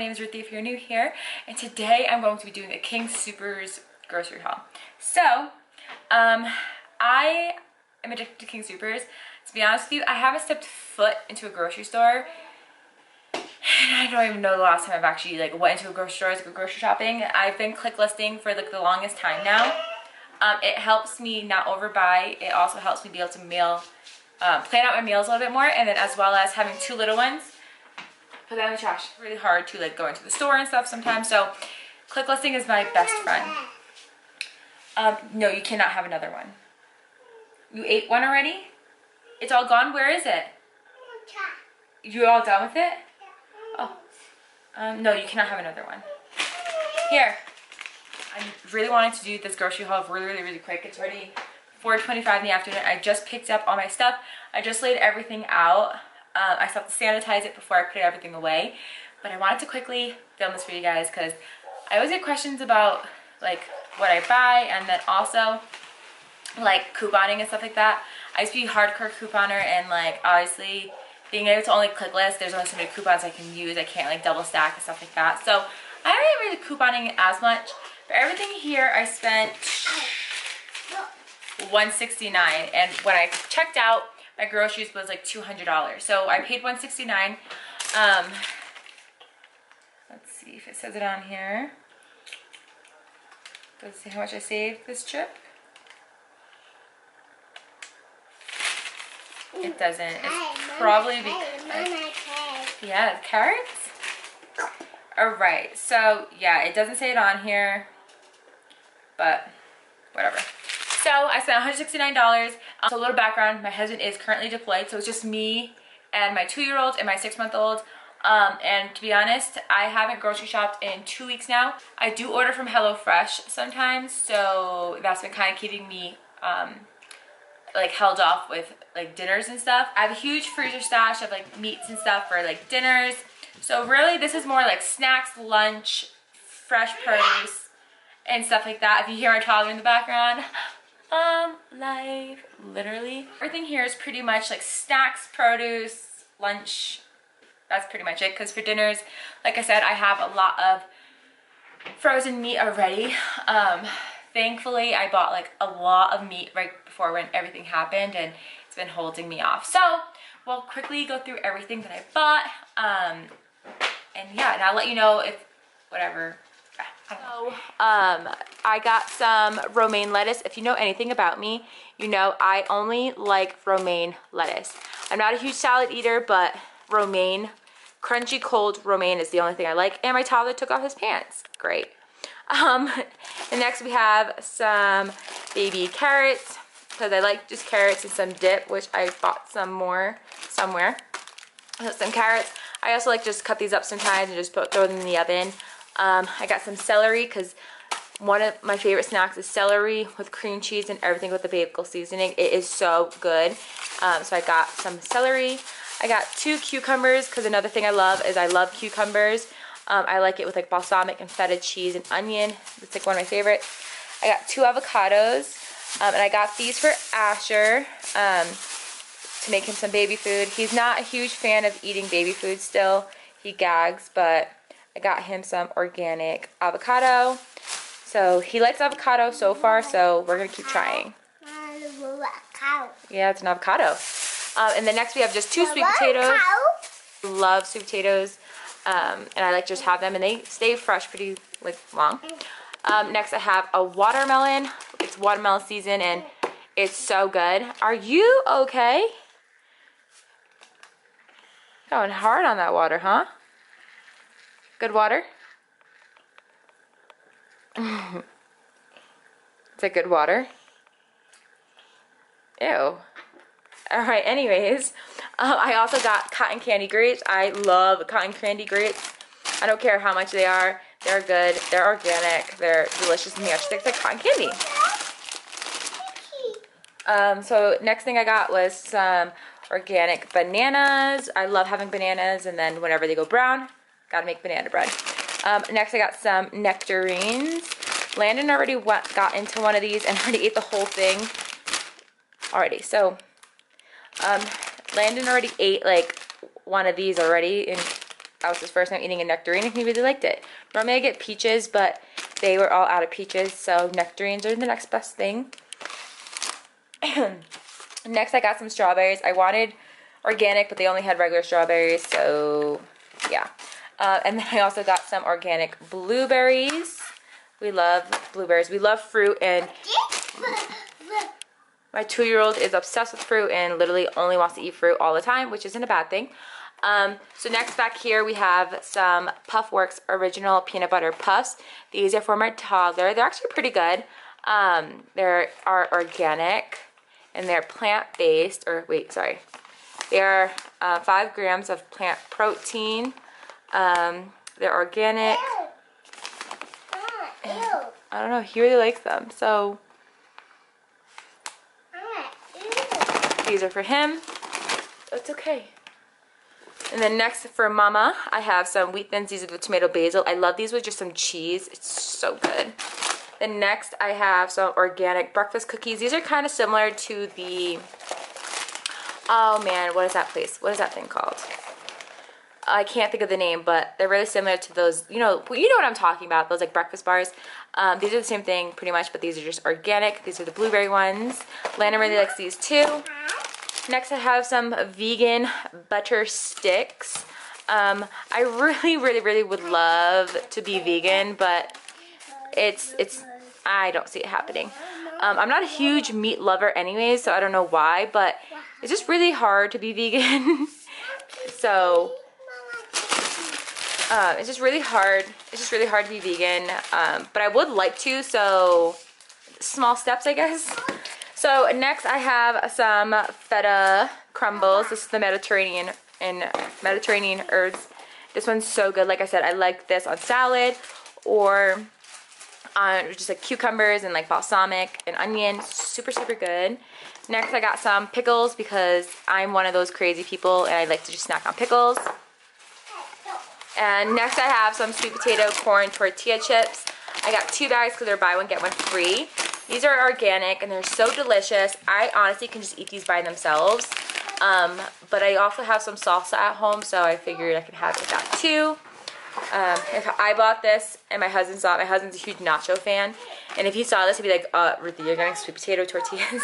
my name is Ruthie if you're new here. And today I'm going to be doing a King Soopers grocery haul. So, um, I am addicted to King Soopers. To be honest with you, I haven't stepped foot into a grocery store. And I don't even know the last time I've actually like went into a grocery store to go grocery shopping. I've been click listing for like the longest time now. Um, it helps me not overbuy. It also helps me be able to meal, uh, plan out my meals a little bit more. And then as well as having two little ones, put that in the trash. Really hard to like go into the store and stuff sometimes. So click listing is my best friend. Um, no, you cannot have another one. You ate one already? It's all gone? Where is it? You all done with it? Oh. Um, no, you cannot have another one. Here. I really wanted to do this grocery haul really, really, really quick. It's already 4.25 in the afternoon. I just picked up all my stuff. I just laid everything out. Um, I still have to sanitize it before I put everything away. But I wanted to quickly film this for you guys because I always get questions about like what I buy and then also like couponing and stuff like that. I used to be a hardcore couponer and like obviously being able to only click list, there's only so many coupons I can use. I can't like double stack and stuff like that. So I haven't really couponing as much. For everything here, I spent 169 and when I checked out, my groceries was like $200. So I paid 169 um, Let's see if it says it on here. Does it say how much I saved this trip? It doesn't. It's probably because... Yeah, carrots? Alright, so yeah, it doesn't say it on here, but whatever. So I spent $169. So a little background, my husband is currently deployed, so it's just me and my two-year-old and my six-month-old. Um, and to be honest, I haven't grocery shopped in two weeks now. I do order from HelloFresh sometimes, so that's been kind of keeping me um, like held off with like dinners and stuff. I have a huge freezer stash of like meats and stuff for like dinners. So really this is more like snacks, lunch, fresh produce and stuff like that. If you hear my toddler in the background, um, life, literally. Everything here is pretty much like snacks, produce, lunch, that's pretty much it because for dinners like I said I have a lot of frozen meat already. Um, thankfully I bought like a lot of meat right before when everything happened and it's been holding me off. So we'll quickly go through everything that I bought. Um, and yeah and I'll let you know if whatever so, um, I got some romaine lettuce. If you know anything about me, you know I only like romaine lettuce. I'm not a huge salad eater, but romaine Crunchy cold romaine is the only thing I like. And my toddler took off his pants. Great. Um, and next we have some baby carrots because I like just carrots and some dip, which I bought some more somewhere. So some carrots. I also like just cut these up sometimes and just put throw them in the oven. Um, I got some celery because one of my favorite snacks is celery with cream cheese and everything with the bagel seasoning. It is so good. Um, so I got some celery. I got two cucumbers because another thing I love is I love cucumbers. Um, I like it with like balsamic and feta cheese and onion. It's like one of my favorites. I got two avocados. Um, and I got these for Asher um, to make him some baby food. He's not a huge fan of eating baby food still. He gags, but I got him some organic avocado. So he likes avocado so far, so we're going to keep trying. Yeah, it's an avocado. Um, and then next we have just two sweet potatoes. Love sweet potatoes. Um, and I like just have them and they stay fresh pretty like long. Um, next I have a watermelon. It's watermelon season and it's so good. Are you okay? Going hard on that water, huh? Good water? Is it good water? Ew. All right, anyways, um, I also got cotton candy grapes. I love cotton candy grapes. I don't care how much they are. They're good. They're organic. They're delicious And. I just think like cotton candy. Um, so next thing I got was some organic bananas. I love having bananas and then whenever they go brown, gotta make banana bread. Um, next I got some nectarines. Landon already went, got into one of these and already ate the whole thing already. So um, Landon already ate like one of these already and that was his first time eating a nectarine and he really liked it. Normally I get peaches, but they were all out of peaches, so nectarines are the next best thing. next I got some strawberries. I wanted organic, but they only had regular strawberries, so yeah. Uh, and then I also got some organic blueberries. We love blueberries. We love fruit and my two-year-old is obsessed with fruit and literally only wants to eat fruit all the time, which isn't a bad thing. Um, so next back here we have some Puffworks Original Peanut Butter Puffs. These are for my toddler. They're actually pretty good. Um, they are organic and they're plant-based, or wait, sorry. They are uh, 5 grams of plant protein. Um, they're organic. I don't know, he really likes them. So these are for him. It's okay. And then next for mama, I have some wheat thins. These are the tomato basil. I love these with just some cheese. It's so good. Then next I have some organic breakfast cookies. These are kind of similar to the, oh man, what is that place? What is that thing called? I can't think of the name, but they're really similar to those, you know, you know what I'm talking about, those like breakfast bars. Um, these are the same thing pretty much, but these are just organic. These are the blueberry ones. Landon really likes these too. Next I have some vegan butter sticks. Um, I really, really, really would love to be vegan, but it's, it's, I don't see it happening. Um, I'm not a huge meat lover anyways, so I don't know why, but it's just really hard to be vegan. so, uh, it's just really hard. It's just really hard to be vegan, um, but I would like to, so small steps, I guess. So next I have some feta crumbles. This is the Mediterranean and Mediterranean herbs. This one's so good. Like I said, I like this on salad or on just like cucumbers and like balsamic and onion. Super, super good. Next I got some pickles because I'm one of those crazy people and I like to just snack on pickles. And next I have some sweet potato corn tortilla chips. I got two bags because they're buy one, get one free. These are organic and they're so delicious. I honestly can just eat these by themselves. Um, but I also have some salsa at home, so I figured I could have it that too. Um, if I bought this and my husband saw it, my husband's a huge nacho fan. And if he saw this, he'd be like, uh, Ruthie, you're getting sweet potato tortillas.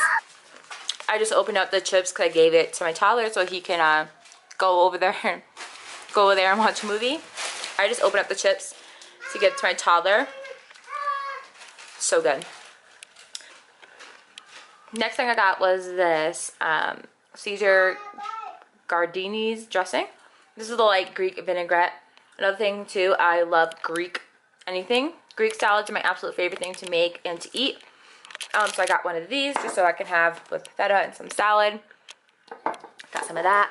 I just opened up the chips because I gave it to my toddler so he can uh, go over there go over there and watch a movie. I just open up the chips to give to my toddler. So good. Next thing I got was this um, Caesar Cardini's dressing. This is the light Greek vinaigrette. Another thing too, I love Greek anything. Greek salads are my absolute favorite thing to make and to eat. Um, so I got one of these just so I can have with feta and some salad. Got some of that.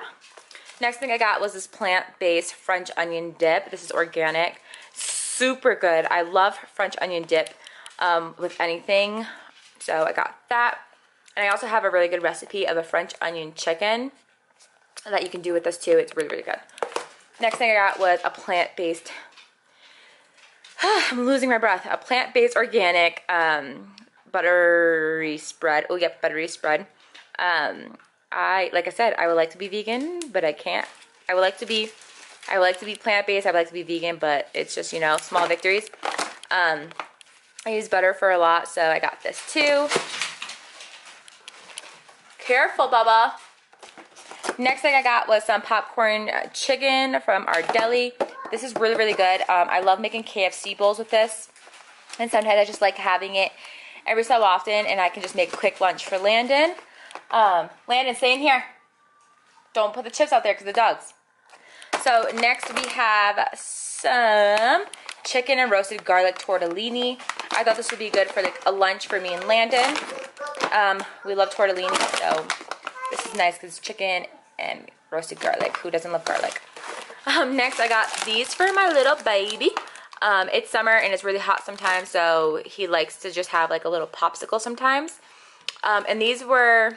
Next thing I got was this plant-based French onion dip. This is organic. Super good. I love French onion dip um, with anything. So I got that. And I also have a really good recipe of a French onion chicken that you can do with this too. It's really, really good. Next thing I got was a plant-based, I'm losing my breath, a plant-based organic um, buttery spread. Oh, yep, buttery spread. Um, I, like I said, I would like to be vegan, but I can't. I would like to be, I would like to be plant-based, I would like to be vegan, but it's just, you know, small victories. Um, I use butter for a lot, so I got this too. Careful, Bubba. Next thing I got was some popcorn uh, chicken from our deli. This is really, really good. Um, I love making KFC bowls with this. And sometimes I just like having it every so often and I can just make quick lunch for Landon. Um, Landon, stay in here. Don't put the chips out there because the dogs. So next we have some chicken and roasted garlic tortellini. I thought this would be good for like a lunch for me and Landon. Um, we love tortellini, so this is nice because chicken and roasted garlic. Who doesn't love garlic? Um, next, I got these for my little baby. Um, it's summer and it's really hot sometimes, so he likes to just have like a little popsicle sometimes. Um, and these were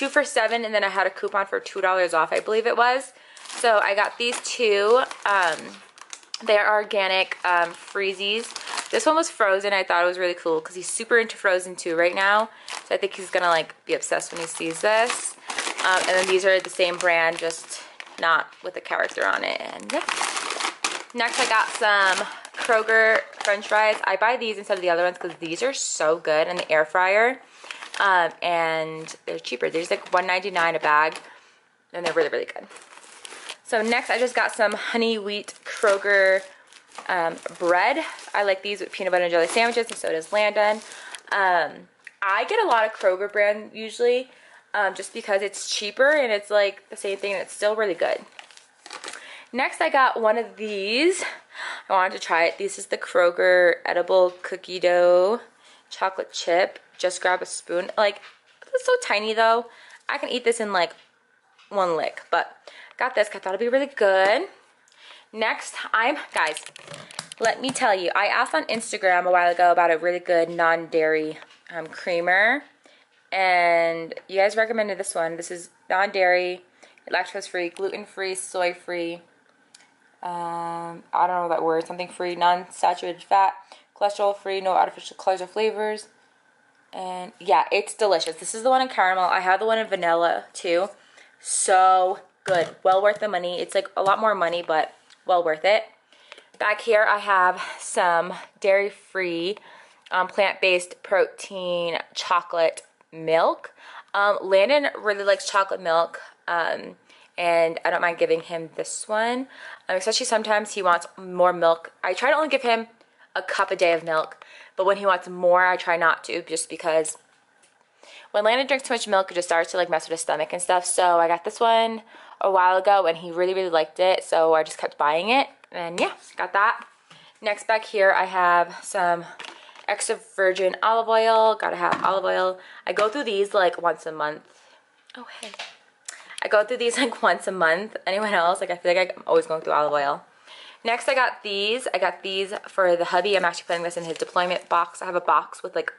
two for seven, and then I had a coupon for $2 off, I believe it was. So I got these two. Um, they are organic um, freezies. This one was frozen. I thought it was really cool because he's super into Frozen too right now. So I think he's going to like be obsessed when he sees this. Um, and then these are the same brand, just not with a character on it. And. Next, I got some Kroger french fries. I buy these instead of the other ones because these are so good in the air fryer. Um, and they're cheaper. They're just like $1.99 a bag. And they're really, really good. So next, I just got some honey wheat Kroger um, bread. I like these with peanut butter and jelly sandwiches, and so does Landon. Um, I get a lot of Kroger brand usually, um, just because it's cheaper and it's like the same thing and it's still really good. Next, I got one of these. I wanted to try it. This is the Kroger edible cookie dough chocolate chip. Just grab a spoon. Like, it's so tiny though. I can eat this in like one lick, but got this. I thought it'd be really good. Next, I'm, guys, let me tell you, I asked on Instagram a while ago about a really good non-dairy um, creamer, and you guys recommended this one. This is non-dairy, lactose-free, gluten-free, soy-free, um, I don't know that word, something free, non-saturated fat, cholesterol free, no artificial colors or flavors. And yeah, it's delicious. This is the one in caramel. I have the one in vanilla too. So good. Well worth the money. It's like a lot more money, but well worth it. Back here I have some dairy-free, um, plant-based protein chocolate milk. Um, Landon really likes chocolate milk. Um, and I don't mind giving him this one. Um, especially sometimes he wants more milk. I try to only give him a cup a day of milk, but when he wants more, I try not to just because when Landon drinks too much milk, it just starts to like mess with his stomach and stuff. So I got this one a while ago and he really, really liked it. So I just kept buying it and yeah, got that. Next back here, I have some extra virgin olive oil. Gotta have olive oil. I go through these like once a month. Oh, hey. I go through these like once a month. Anyone else? Like I feel like I'm always going through olive oil. Next I got these. I got these for the hubby. I'm actually putting this in his deployment box. I have a box with like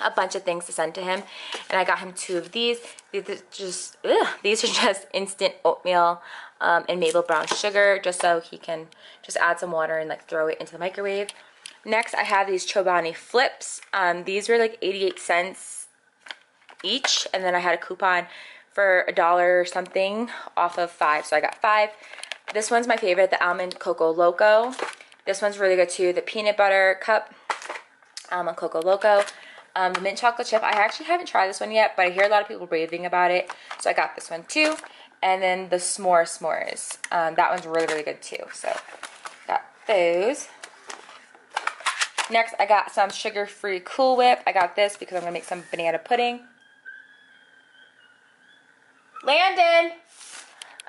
a bunch of things to send to him. And I got him two of these. These are just, ugh, these are just instant oatmeal um, and maple brown sugar just so he can just add some water and like throw it into the microwave. Next, I have these Chobani flips. Um, these were like 88 cents each. And then I had a coupon for a dollar or something off of five. So I got five. This one's my favorite, the Almond Coco Loco. This one's really good too, the peanut butter cup, Almond Coco Loco. Um, the mint chocolate chip, I actually haven't tried this one yet, but I hear a lot of people raving about it. So I got this one too. And then the s'more s'mores. Um, that one's really, really good too. So got those. Next, I got some sugar-free Cool Whip. I got this because I'm going to make some banana pudding. Landon!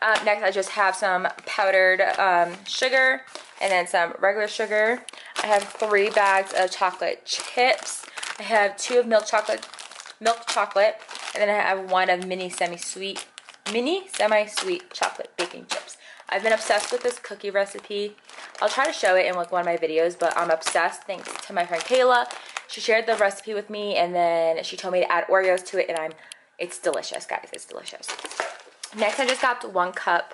Uh, next, I just have some powdered um, sugar and then some regular sugar. I have three bags of chocolate chips. I have two of milk chocolate, milk chocolate, and then I have one of mini semi-sweet, mini semi-sweet chocolate baking chips. I've been obsessed with this cookie recipe. I'll try to show it in like one of my videos, but I'm obsessed thanks to my friend Kayla. She shared the recipe with me, and then she told me to add Oreos to it, and I'm it's delicious, guys. It's delicious. Next, I just got one cup.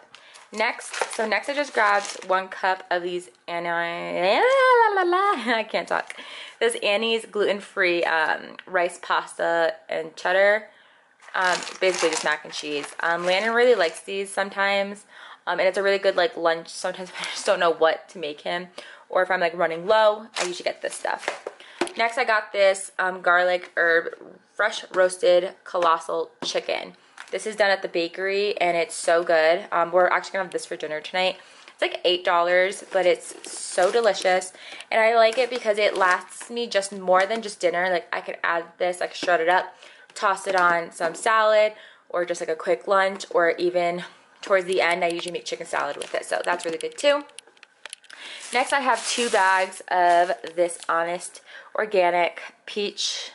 Next, so next I just grabbed one cup of these Annie, I can't talk. This Annie's gluten-free um, rice pasta and cheddar. Um, basically just mac and cheese. Um, Landon really likes these sometimes. Um, and it's a really good like lunch. Sometimes I just don't know what to make him. Or if I'm like running low, I usually get this stuff. Next I got this um, garlic herb fresh roasted colossal chicken. This is done at the bakery and it's so good. Um, we're actually gonna have this for dinner tonight. It's like $8, but it's so delicious. And I like it because it lasts me just more than just dinner. Like I could add this, like shred it up, toss it on some salad or just like a quick lunch or even towards the end, I usually make chicken salad with it. So that's really good too. Next, I have two bags of this Honest Organic Peach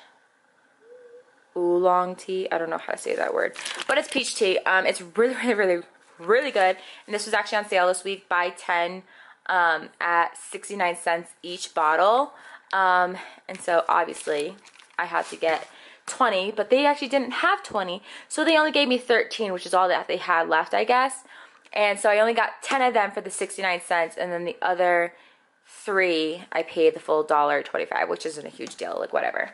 oolong tea. I don't know how to say that word, but it's peach tea. Um, it's really, really, really, really good. And this was actually on sale this week. Buy 10 um, at 69 cents each bottle. Um, and so obviously I had to get 20, but they actually didn't have 20. So they only gave me 13, which is all that they had left, I guess. And so I only got 10 of them for the 69 cents. And then the other three, I paid the full dollar 25, which isn't a huge deal, like whatever.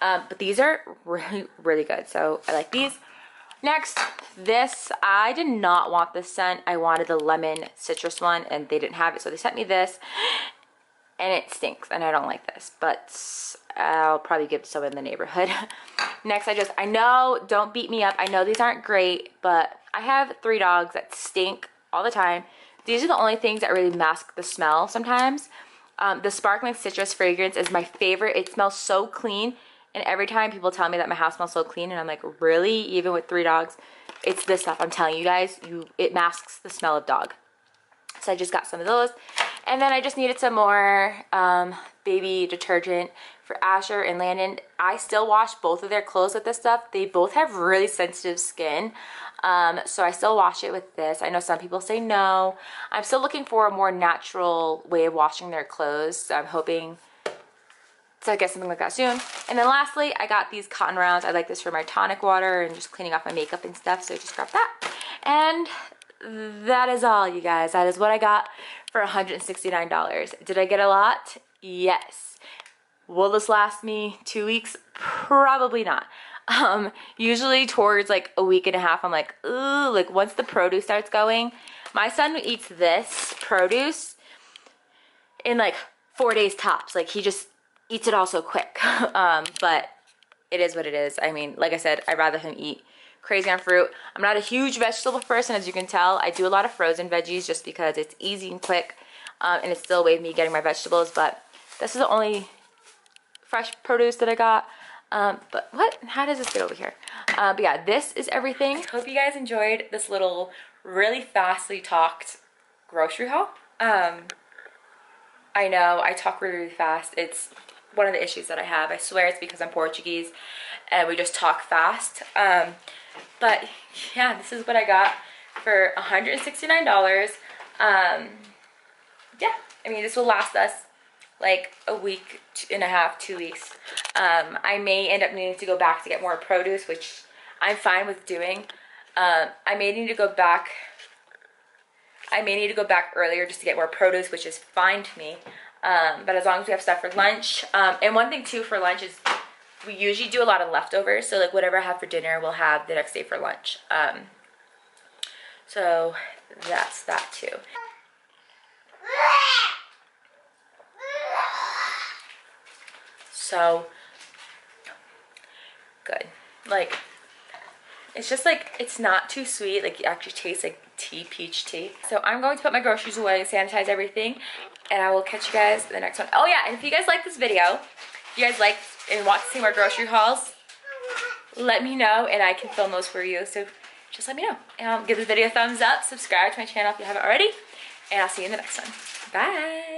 Um, but these are really, really good. So I like these. Next, this, I did not want this scent. I wanted the lemon citrus one and they didn't have it. So they sent me this and it stinks and I don't like this, but I'll probably give some in the neighborhood. Next, I just, I know, don't beat me up. I know these aren't great, but I have three dogs that stink all the time. These are the only things that really mask the smell sometimes. Um, the sparkling citrus fragrance is my favorite. It smells so clean and every time people tell me that my house smells so clean and I'm like, really? Even with three dogs? It's this stuff. I'm telling you guys, you it masks the smell of dog. So I just got some of those. And then I just needed some more um, baby detergent for Asher and Landon. I still wash both of their clothes with this stuff. They both have really sensitive skin. Um, so I still wash it with this. I know some people say no. I'm still looking for a more natural way of washing their clothes. So I'm hoping so I get something like that soon. And then lastly, I got these cotton rounds. I like this for my tonic water and just cleaning off my makeup and stuff. So I just grabbed that. And that is all, you guys. That is what I got for $169. Did I get a lot? Yes. Will this last me two weeks? Probably not. Um, usually towards like a week and a half, I'm like, ooh, like once the produce starts going, my son eats this produce in like four days tops. Like he just eats it all so quick. um, but it is what it is. I mean, like I said, I'd rather him eat crazy on fruit. I'm not a huge vegetable person, as you can tell. I do a lot of frozen veggies just because it's easy and quick, um, and it's still a way of me getting my vegetables, but this is the only fresh produce that I got. Um, but what? How does this get over here? Uh, but yeah, this is everything. Hope you guys enjoyed this little really fastly talked grocery haul. Um, I know I talk really, really fast. It's one of the issues that I have. I swear it's because I'm Portuguese and we just talk fast. Um, but yeah, this is what I got for $169. Um, yeah, I mean, this will last us like a week and a half, two weeks. Um, I may end up needing to go back to get more produce, which I'm fine with doing. Um, I may need to go back. I may need to go back earlier just to get more produce, which is fine to me. Um, but as long as we have stuff for lunch. Um, and one thing too for lunch is we usually do a lot of leftovers. So like whatever I have for dinner, we'll have the next day for lunch. Um, so that's that too. So good. Like it's just like, it's not too sweet. Like it actually tastes like tea, peach tea. So I'm going to put my groceries away, sanitize everything, and I will catch you guys in the next one. Oh yeah, and if you guys like this video, if you guys like and want to see more grocery hauls, let me know and I can film those for you. So just let me know. Um, give this video a thumbs up, subscribe to my channel if you haven't already, and I'll see you in the next one. Bye.